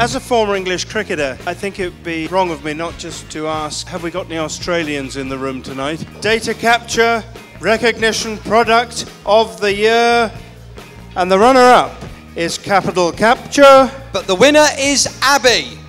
As a former English cricketer, I think it would be wrong of me not just to ask have we got any Australians in the room tonight? Data capture, recognition product of the year, and the runner up is Capital Capture. But the winner is ABBYY.